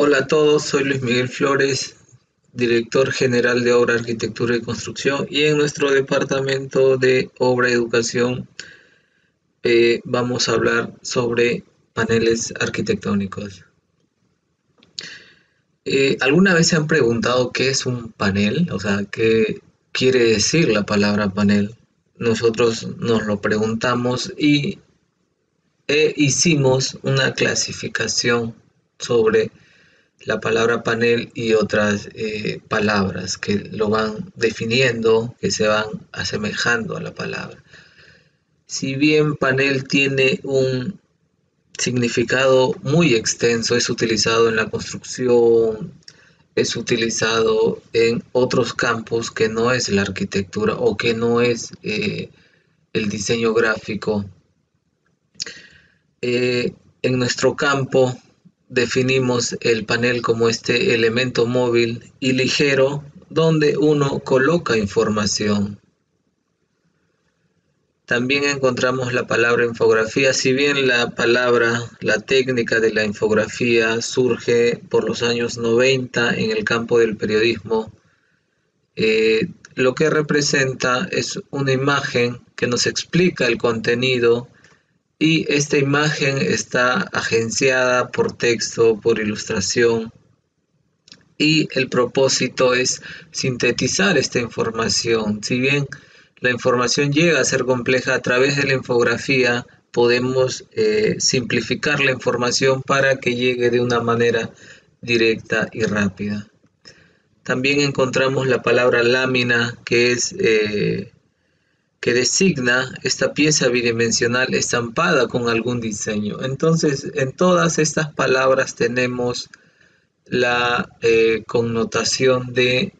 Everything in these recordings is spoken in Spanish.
Hola a todos, soy Luis Miguel Flores, director general de Obra, Arquitectura y Construcción y en nuestro departamento de Obra y Educación eh, vamos a hablar sobre paneles arquitectónicos. Eh, ¿Alguna vez se han preguntado qué es un panel? O sea, ¿qué quiere decir la palabra panel? Nosotros nos lo preguntamos y e hicimos una clasificación sobre la palabra panel y otras eh, palabras que lo van definiendo, que se van asemejando a la palabra. Si bien panel tiene un significado muy extenso, es utilizado en la construcción, es utilizado en otros campos que no es la arquitectura o que no es eh, el diseño gráfico. Eh, en nuestro campo definimos el panel como este elemento móvil y ligero donde uno coloca información. También encontramos la palabra infografía, si bien la palabra, la técnica de la infografía surge por los años 90 en el campo del periodismo, eh, lo que representa es una imagen que nos explica el contenido y esta imagen está agenciada por texto, por ilustración y el propósito es sintetizar esta información. Si bien la información llega a ser compleja a través de la infografía, podemos eh, simplificar la información para que llegue de una manera directa y rápida. También encontramos la palabra lámina, que es eh, que designa esta pieza bidimensional estampada con algún diseño. Entonces, en todas estas palabras tenemos la eh, connotación de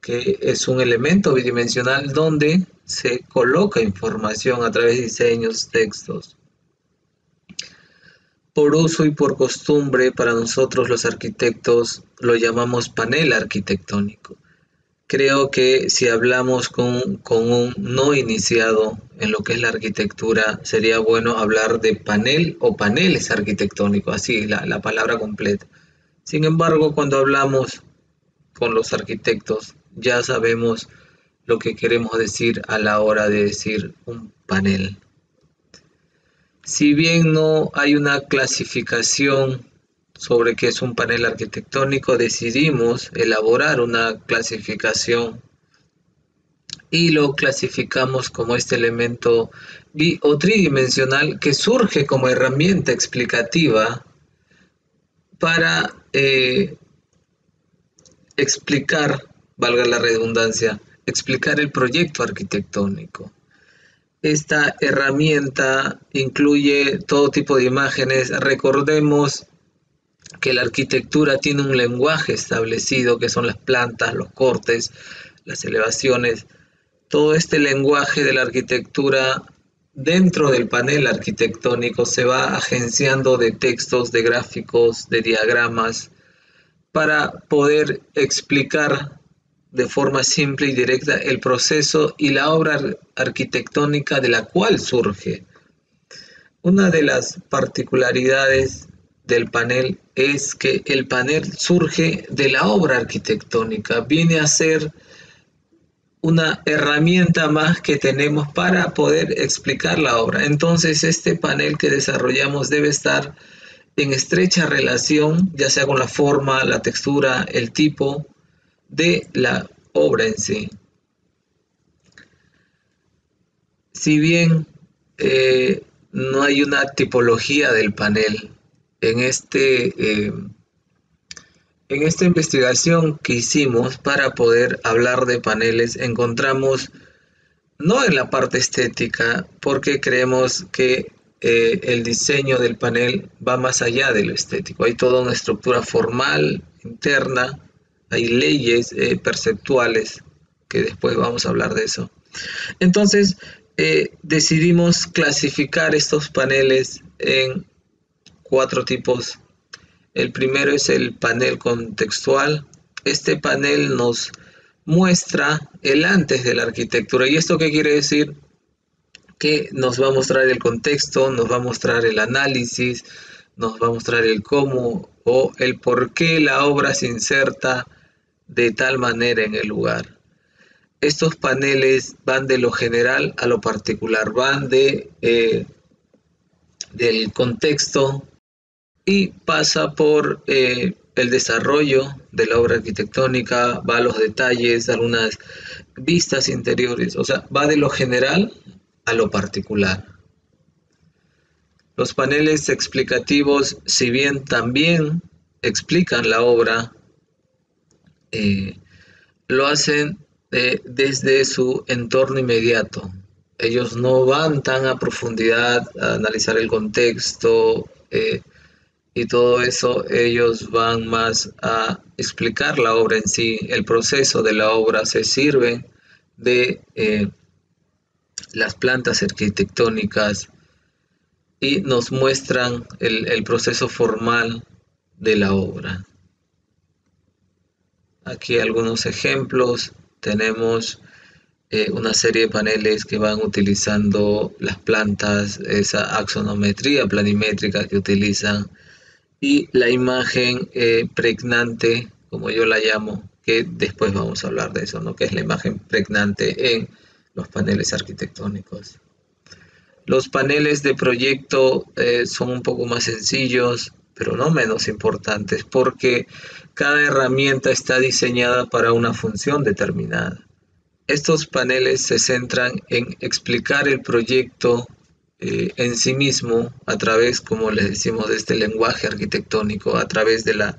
que es un elemento bidimensional donde se coloca información a través de diseños, textos. Por uso y por costumbre, para nosotros los arquitectos lo llamamos panel arquitectónico. Creo que si hablamos con, un no iniciado en lo que es la arquitectura, sería bueno hablar de panel o paneles arquitectónicos, así la, la palabra completa. Sin embargo, cuando hablamos con los arquitectos, ya sabemos lo que queremos decir a la hora de decir un panel. Si bien no hay una clasificación sobre qué es un panel arquitectónico, decidimos elaborar una clasificación y lo clasificamos como este elemento bi o tridimensional que surge como herramienta explicativa para eh, explicar, valga la redundancia, explicar el proyecto arquitectónico. Esta herramienta incluye todo tipo de imágenes. Recordemos que la arquitectura tiene un lenguaje establecido, que son las plantas, los cortes, las elevaciones. Todo este lenguaje de la arquitectura dentro del panel arquitectónico se va agenciando de textos, de gráficos, de diagramas, para poder explicar de forma simple y directa el proceso y la obra arquitectónica de la cual surge. Una de las particularidades del panel es que el panel surge de la obra arquitectónica, viene a ser una herramienta más que tenemos para poder explicar la obra. Entonces este panel que desarrollamos debe estar en estrecha relación, ya sea con la forma, la textura, el tipo de la obra en sí. Si bien eh, no hay una tipología del panel, en, este, eh, en esta investigación que hicimos para poder hablar de paneles, encontramos, no en la parte estética, porque creemos que eh, el diseño del panel va más allá de lo estético. Hay toda una estructura formal, interna, hay leyes eh, perceptuales, que después vamos a hablar de eso. Entonces, decidimos clasificar estos paneles en cuatro tipos. El primero es el panel contextual. Este panel nos muestra el antes de la arquitectura. ¿Y esto qué quiere decir? Que nos va a mostrar el contexto, nos va a mostrar el análisis, nos va a mostrar el cómo o el por qué la obra se inserta de tal manera en el lugar. Estos paneles van de lo general a lo particular, van de, eh, del contexto y pasa por eh, el desarrollo de la obra arquitectónica, va a los detalles, algunas vistas interiores, o sea, va de lo general a lo particular. Los paneles explicativos, si bien también explican la obra, eh, lo hacen eh, desde su entorno inmediato. Ellos no van tan a profundidad a analizar el contexto y todo eso, ellos van más a explicar la obra en sí, el proceso de la obra, se sirve de las plantas arquitectónicas y nos muestran el, proceso formal de la obra. Aquí algunos ejemplos. Tenemos eh, una serie de paneles que van utilizando las plantas, esa axonometría planimétrica que utilizan y la imagen eh, pregnante, como yo la llamo, que después vamos a hablar de eso, ¿no? que es la imagen pregnante en los paneles arquitectónicos. Los paneles de proyecto eh, son un poco más sencillos, pero no menos importantes, porque cada herramienta está diseñada para una función determinada. Estos paneles se centran en explicar el proyecto eh, en sí mismo a través, como les decimos, de este lenguaje arquitectónico, a través de, la,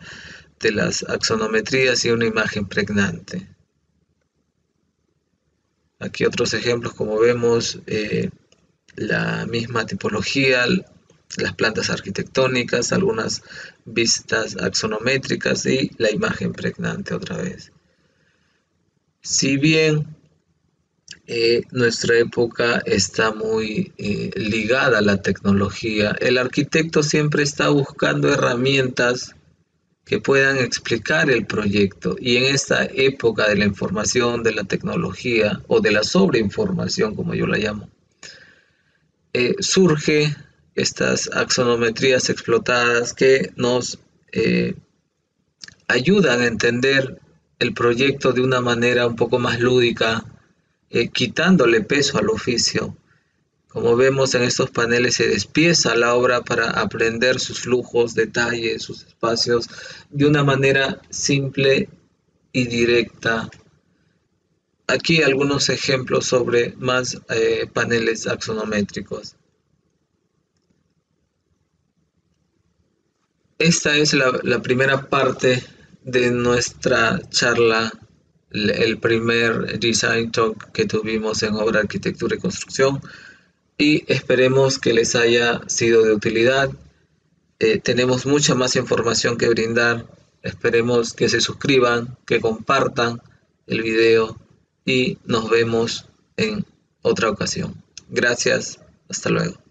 de las axonometrías y una imagen pregnante. Aquí otros ejemplos, como vemos, eh, la misma tipología, las plantas arquitectónicas, algunas vistas axonométricas y la imagen pregnante otra vez. Si bien eh, nuestra época está muy eh, ligada a la tecnología, el arquitecto siempre está buscando herramientas que puedan explicar el proyecto. Y en esta época de la información, de la tecnología o de la sobreinformación, como yo la llamo, eh, surge estas axonometrías explotadas que nos ayudan a entender el proyecto de una manera un poco más lúdica, eh, quitándole peso al oficio. Como vemos en estos paneles se despieza la obra para aprender sus flujos, detalles, sus espacios de una manera simple y directa Aquí algunos ejemplos sobre más eh, paneles axonométricos. Esta es la, primera parte de nuestra charla, el primer design talk que tuvimos en obra arquitectura y construcción y esperemos que les haya sido de utilidad. Eh, tenemos mucha más información que brindar. Esperemos que se suscriban, que compartan el video y nos vemos en otra ocasión. Gracias, hasta luego.